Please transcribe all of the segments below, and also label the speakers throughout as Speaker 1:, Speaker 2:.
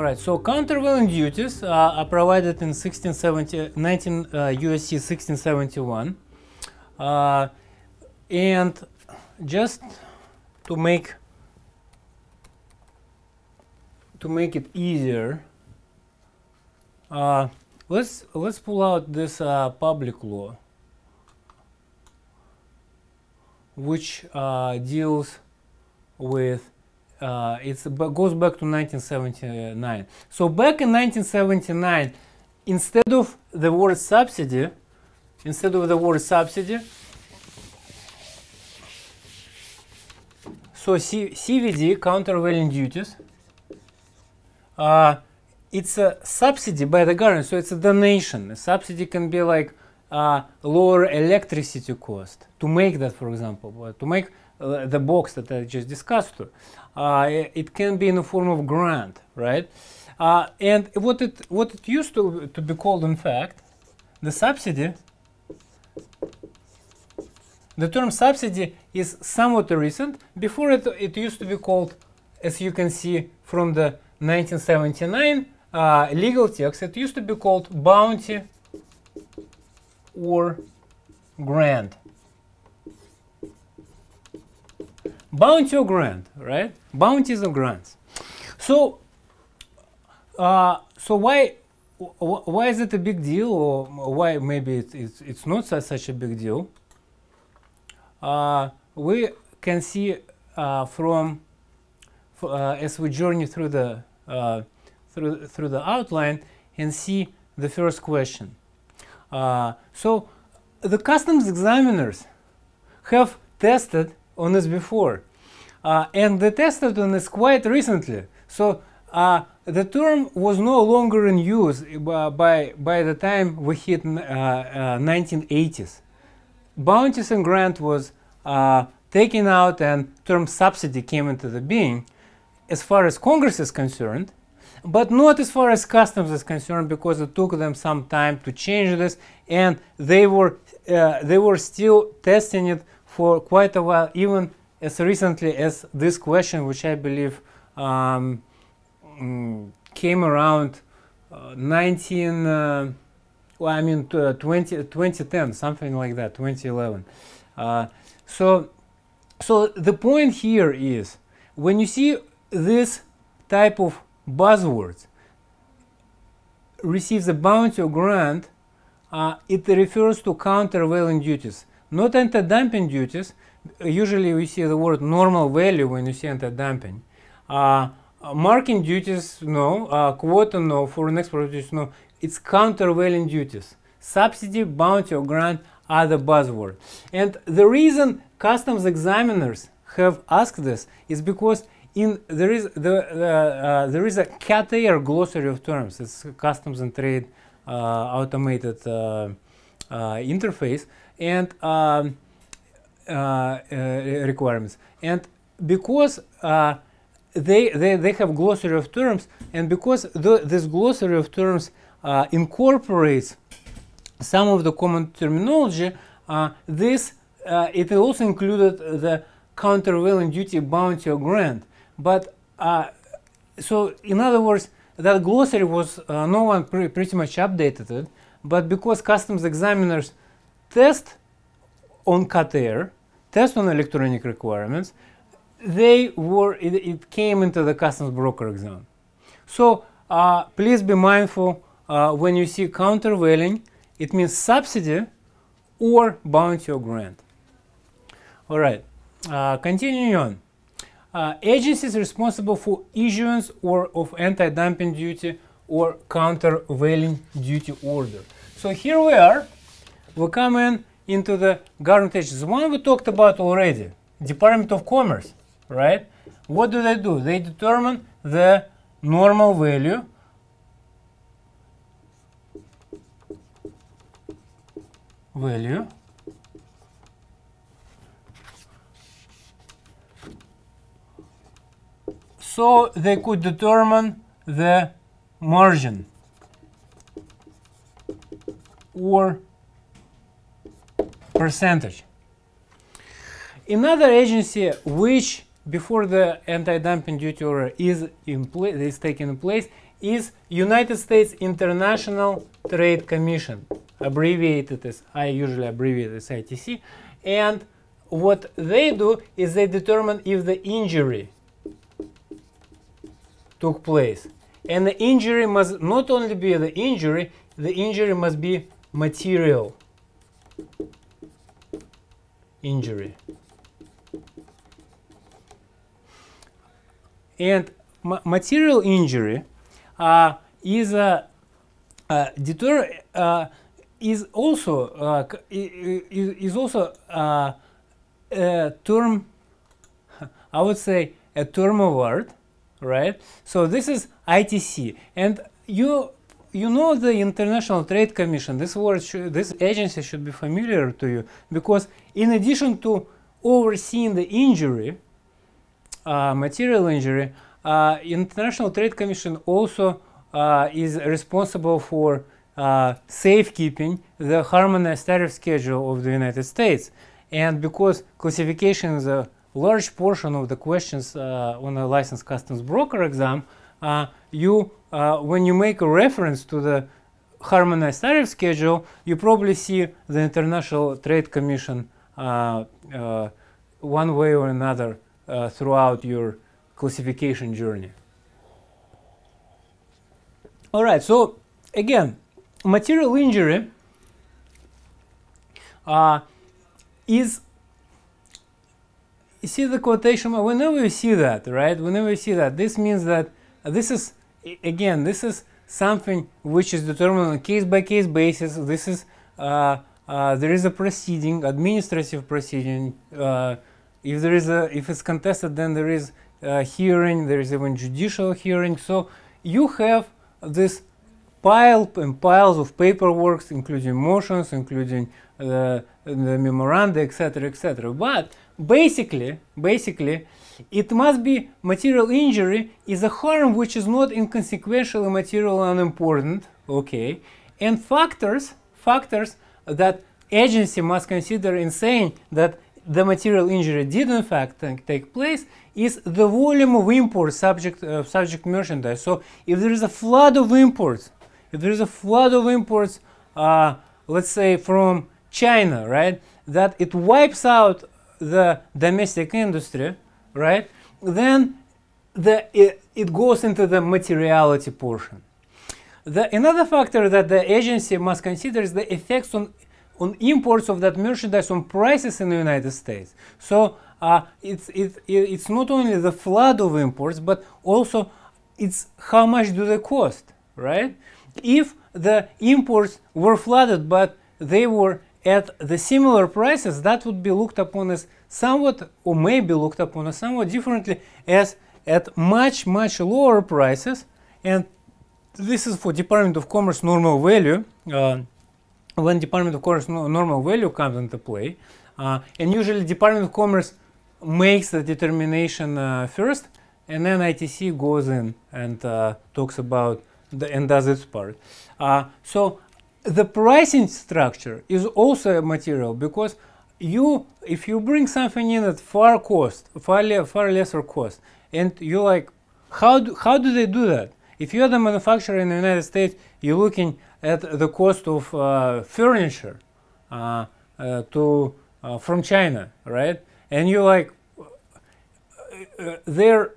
Speaker 1: All right, so countervailing duties uh, are provided in 1670, 19 uh, USC 1671. Uh, and just to make to make it easier, uh, let's let's pull out this uh, public law, which uh, deals with uh, it goes back to 1979. So back in 1979, instead of the word subsidy, instead of the word subsidy, so C CVD countervailing duties. Uh, it's a subsidy by the government, so it's a donation. A subsidy can be like uh, lower electricity cost to make that, for example, to make the box that I just discussed. Uh, it can be in the form of grant, right? Uh, and what it what it used to to be called, in fact, the subsidy. The term subsidy is somewhat recent. Before it, it used to be called, as you can see from the 1979 uh, legal text, it used to be called bounty or grant. Bounty or grant, right? Bounties or grants. So, uh, so why why is it a big deal, or why maybe it's it's, not such, such a big deal? Uh, we can see uh, from uh, as we journey through the uh, through through the outline and see the first question. Uh, so the customs examiners have tested on this before. Uh, and they tested on this quite recently. So uh, the term was no longer in use by, by the time we hit uh, 1980s. Uh, Bounties and grant was uh, taken out and term subsidy came into the being as far as Congress is concerned, but not as far as customs is concerned because it took them some time to change this and they were, uh, they were still testing it for quite a while, even as recently as this question, which I believe um, mm, came around uh, 19, uh, well, I mean, uh, 20, 2010, something like that, 2011. Uh, so, so the point here is when you see this type of buzzwords receives a bounty or grant, uh, it refers to countervailing duties, not anti-dumping duties, usually we see the word normal value when you see anti-dumping. Uh, marking duties, no. Uh, quota, no. Foreign export duties, no. It's countervailing duties. Subsidy, bounty, or grant are the buzzword. And the reason customs examiners have asked this is because in there is the uh, there is a CAT-AIR glossary of terms. It's customs and trade uh, automated uh, uh, interface, and um, uh, uh, requirements. And because uh, they, they, they have glossary of terms, and because the, this glossary of terms incorporates some of the common terminology, this it also included the countervailing duty, bounty, or grant. But so, in other words, that glossary was uh, no one pre pretty much updated it, but because customs examiners test on CAT-AIR, test on electronic requirements, they were, it, it came into the customs broker exam. So uh, please be mindful uh, when you see countervailing, it means subsidy or bounty or grant. All right, uh, continuing on. Uh, agencies responsible for issuance or of anti-dumping duty or countervailing duty order. So here we are, we come in into the government agencies. One we talked about already, Department of Commerce, right? What do they do? They determine the normal value value so they could determine the margin or percentage. Another agency which before the anti-dumping duty order is is taken in place is United States International Trade Commission, abbreviated as I usually abbreviate as ITC, and what they do is they determine if the injury took place. And the injury must not only be the injury, the injury must be material injury. And ma material injury uh, is a uh, deter uh, is also uh, is, is also uh, a term I would say a term of art right so this is ITC and you you know the International Trade Commission. This word this agency should be familiar to you because in addition to overseeing the injury uh, material injury uh, International Trade Commission also uh, is responsible for uh, safekeeping the harmonized tariff schedule of the United States. And because classification is a large portion of the questions uh, on a licensed customs broker exam, uh, you uh, when you make a reference to the harmonized tariff schedule, you probably see the International Trade Commission uh, uh, one way or another uh, throughout your classification journey. All right, so again, material injury is you see the quotation whenever you see that right whenever you see that this means that uh, this is again this is something which is determined on a case by case basis this is uh, uh, there is a proceeding administrative proceeding uh, if there is a if it's contested then there is a hearing there is even judicial hearing so you have this pile and piles of paperwork including motions including uh, the memoranda, etc., etc. But basically, basically, it must be material injury is a harm which is not inconsequential, material, and unimportant. Okay, and factors, factors that agency must consider in saying that the material injury did in fact take place is the volume of imports subject uh, subject merchandise. So if there is a flood of imports, if there is a flood of imports, uh, let's say from China, right, that it wipes out the domestic industry, right, then the, it, it goes into the materiality portion. The, another factor that the agency must consider is the effects on, on imports of that merchandise on prices in the United States. So uh, it's, it, it's not only the flood of imports, but also it's how much do they cost, right? If the imports were flooded, but they were at the similar prices, that would be looked upon as somewhat, or maybe looked upon as somewhat differently as at much, much lower prices. And this is for Department of Commerce normal value. Uh, when Department of Commerce no, normal value comes into play, uh, and usually Department of Commerce makes the determination uh, first, and then ITC goes in and uh, talks about the, and does its part. Uh, so the pricing structure is also a material because you if you bring something in at far cost far, le far lesser cost and you like how do, how do they do that? If you're the manufacturer in the united states you're looking at the cost of uh, furniture uh, uh, to uh, from china right? And you're like uh, there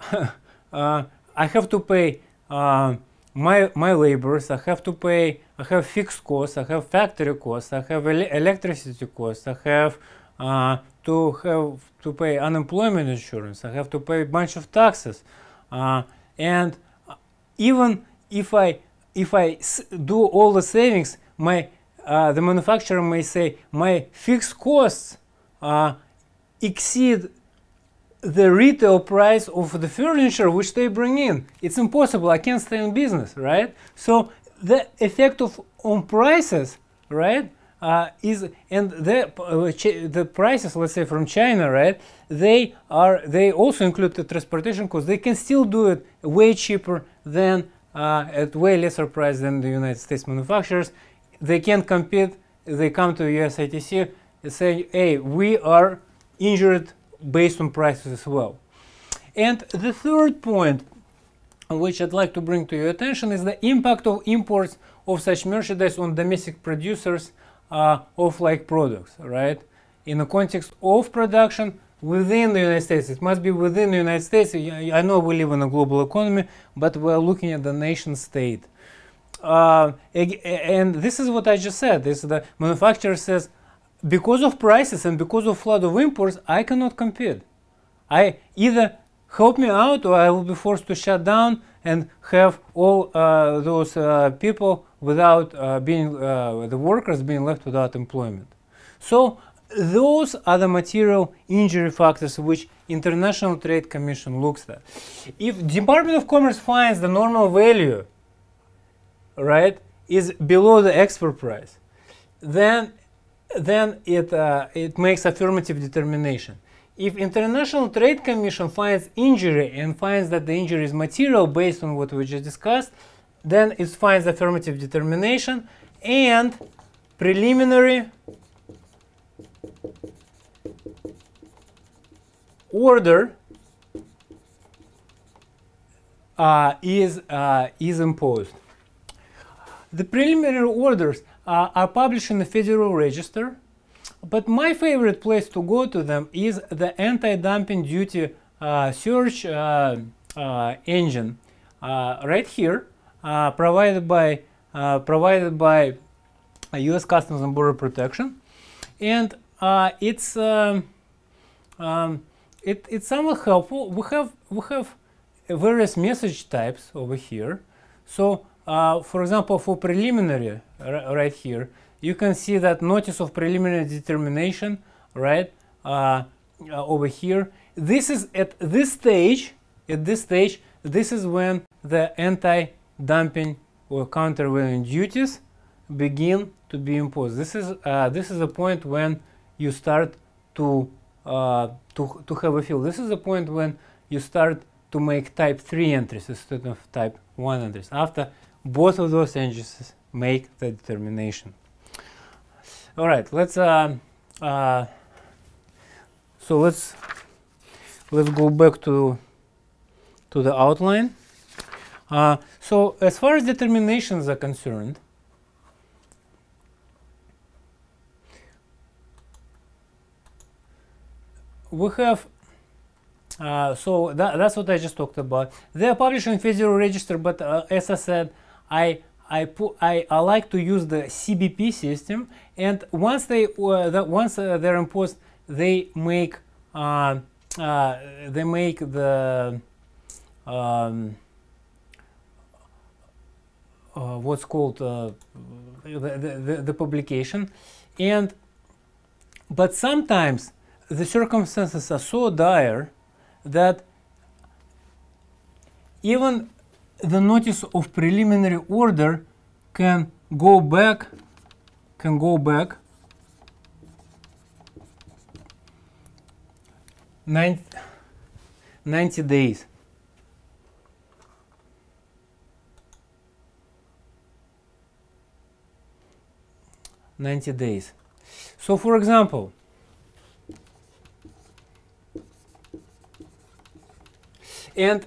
Speaker 1: uh, i have to pay my my labors i have to pay I have fixed costs, I have factory costs, I have el electricity costs, I have uh, to have to pay unemployment insurance, I have to pay a bunch of taxes, uh, and even if I if I do all the savings, my uh, the manufacturer may say my fixed costs uh, exceed the retail price of the furniture which they bring in. It's impossible. I can't stay in business, right? So the effect of on prices, right, uh, is and the uh, the prices, let's say from China, right, they are they also include the transportation costs. They can still do it way cheaper than uh, at way lesser price than the United States manufacturers. They can compete. They come to USITC and say, "Hey, we are injured based on prices as well. And the third point, which I'd like to bring to your attention, is the impact of imports of such merchandise on domestic producers uh, of like products, right? In the context of production within the United States. It must be within the United States. I know we live in a global economy, but we're looking at the nation state. Uh, and this is what I just said. This the manufacturer says, because of prices and because of flood of imports, I cannot compete. I either help me out or I will be forced to shut down and have all uh, those uh, people without uh, being, uh, the workers being left without employment. So those are the material injury factors which International Trade Commission looks at. If Department of Commerce finds the normal value, right, is below the export price, then then it uh, it makes affirmative determination. If International Trade Commission finds injury and finds that the injury is material based on what we just discussed, then it finds affirmative determination and preliminary order uh, is, uh, is imposed. The preliminary orders uh, are published in the Federal Register, but my favorite place to go to them is the anti-dumping duty uh, search uh, uh, engine right here, provided by provided by U.S. Customs and Border Protection, and it's um, um, it, it's somewhat helpful. We have we have various message types over here. So, uh, for example, for preliminary, right here, you can see that notice of preliminary determination, right, uh, uh, over here. This is at this stage. At this stage, this is when the anti-dumping or countervailing duties begin to be imposed. This is uh, this is a point when you start to uh, to, to have a feel. This is the point when you start to make type 3 entries instead of type 1 entries after both of those engines make the determination. All right, let's uh, uh, so let's let's go back to to the outline. Uh, so as far as determinations are concerned, we have uh, so that, that's what I just talked about. They are published in Federal Register, but uh, as I said, I I, put, I I like to use the CBP system, and once they uh, the, once uh, they're imposed, they make uh, uh, they make the um, what's called the, the, the publication, and but sometimes the circumstances are so dire that even the notice of preliminary order can go back can go back 90, 90 days Ninety days. So, for example, And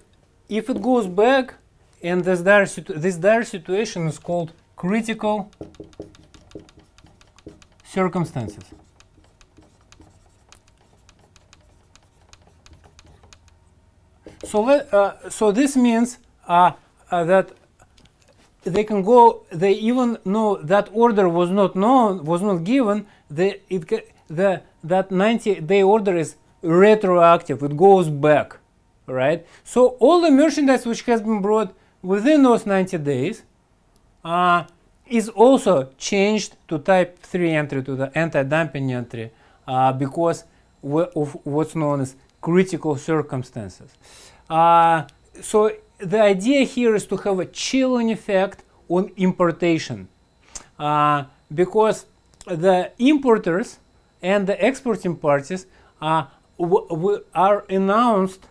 Speaker 1: if it goes back, and this dire, this dire situation is called critical circumstances. So, let, uh, so this means uh, uh, that they can go. They even know that order was not known, was not given. The it the that 90 day order is retroactive. It goes back right? So all the merchandise which has been brought within those 90 days uh, is also changed to type 3 entry, to the anti-dumping entry, uh, because of what's known as critical circumstances. Uh, so the idea here is to have a chilling effect on importation, uh, because the importers and the exporting parties uh, are announced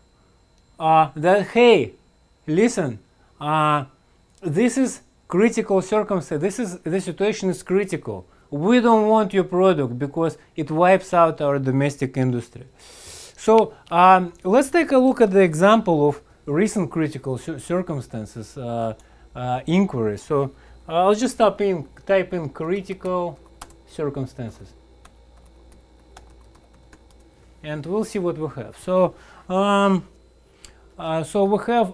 Speaker 1: uh, that hey, listen, uh, this is critical circumstance. This is the situation is critical. We don't want your product because it wipes out our domestic industry. So um, let's take a look at the example of recent critical circumstances uh, uh, inquiry. So I'll just type in, type in critical circumstances. And we'll see what we have. So, um, uh, so we have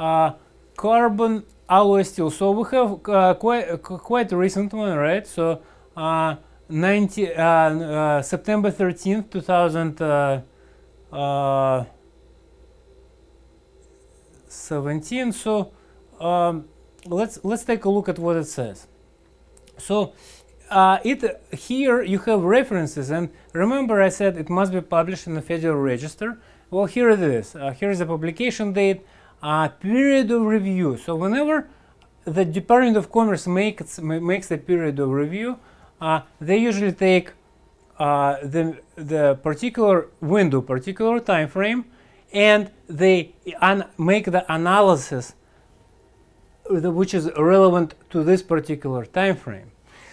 Speaker 1: uh, carbon alloy steel. So we have uh, quite quite a recent one, right? So uh, 90, uh, uh, September 13th, 2017. So um, let's let's take a look at what it says. So uh, it here you have references, and remember I said it must be published in the Federal Register. Well, here it is. Uh, here is the publication date, period of review. So whenever the Department of Commerce makes makes the period of review, uh, they usually take uh, the the particular window, particular time frame, and they make the analysis which is relevant to this particular time frame.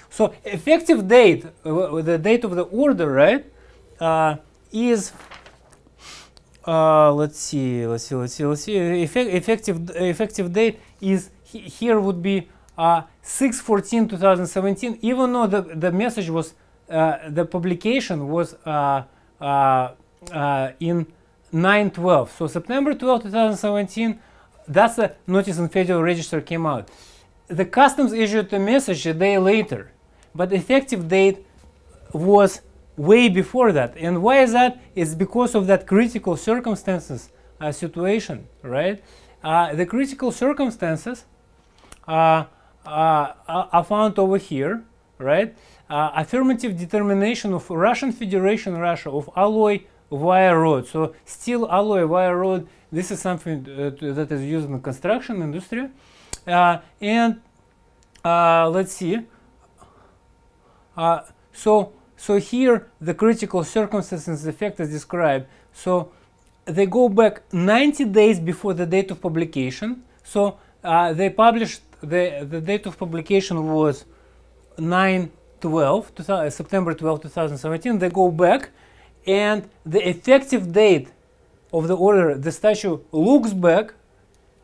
Speaker 1: So effective date, uh, the date of the order, right, uh, is uh, let's see, let's see, let's see, let's see. Effect, effective effective date is he, here would be uh, 6-14-2017. Even though the the message was uh, the publication was uh, uh, uh in 9-12, so September 12, 2017 that's the notice in Federal Register came out. The customs issued a message a day later, but effective date was way before that. And why is that? It's because of that critical circumstances uh, situation, right? Uh, the critical circumstances uh, uh are found over here, right? Uh, affirmative determination of Russian Federation, Russia, of alloy wire rod. So steel alloy wire rod this is something uh, that is used in the construction industry. Uh, and uh, let's see. so, so here the critical circumstances effect is described. So they go back 90 days before the date of publication. So uh, they published the the date of publication was 9 12 September 12 2017 they go back and the effective date of the order, the statute looks back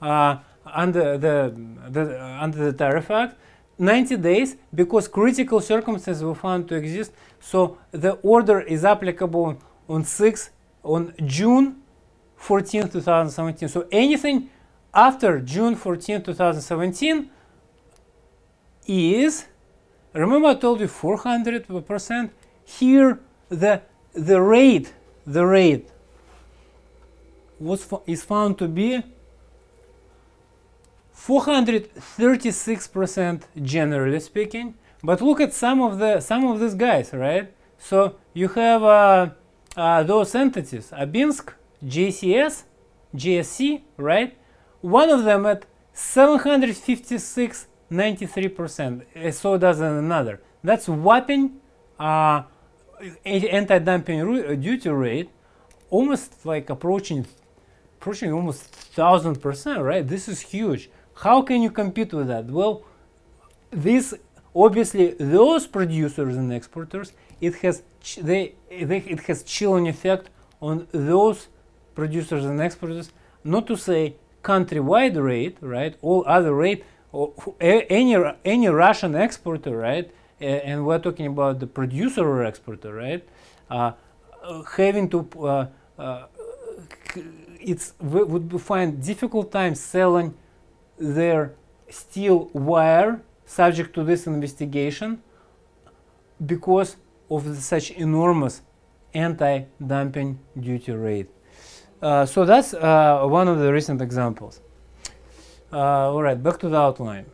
Speaker 1: uh, under the, the uh, under the Tariff Act 90 days because critical circumstances were found to exist. So the order is applicable on 6 on June 14, 2017. So anything after June 14, 2017 is remember I told you 400 percent here the the rate the rate was is found to be 436% generally speaking. But look at some of the some of these guys, right? So you have uh, uh, those entities: Abinsk, JCS, GSC, right? One of them at 756, 93%. So does another. That's whopping uh, anti-dumping duty rate, almost like approaching approaching almost thousand percent, right? This is huge. How can you compete with that? Well, this obviously those producers and exporters it has they, they it has chilling effect on those producers and exporters. Not to say countrywide rate, right? All other rate, any any Russian exporter, right? and we're talking about the producer or exporter, right? Uh, having to uh, uh, it's would find difficult time selling their steel wire subject to this investigation because of such enormous anti-dumping duty rate. Uh, so that's uh, one of the recent examples. Uh, all right, back to the outline.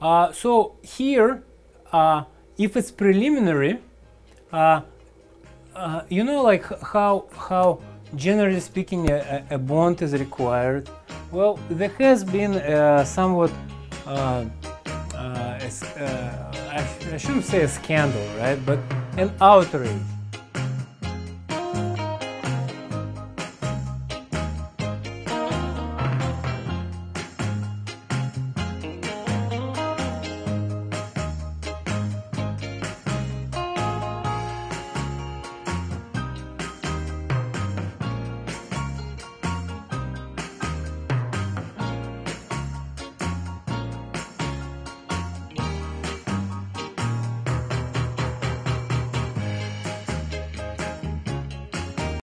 Speaker 1: Uh, so here, uh, if it's preliminary, uh, you know, like how how generally speaking a, a, bond is required. Well, there has been uh, somewhat. Uh, uh, uh, I, I shouldn't say a scandal, right? But an outrage